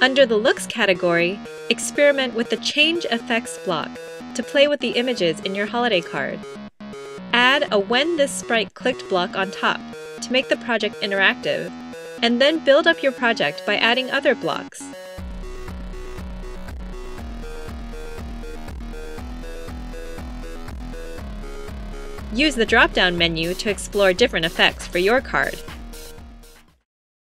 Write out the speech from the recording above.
Under the Looks category, experiment with the Change Effects block to play with the images in your holiday card. Add a When This Sprite Clicked block on top to make the project interactive, and then build up your project by adding other blocks. Use the drop-down menu to explore different effects for your card.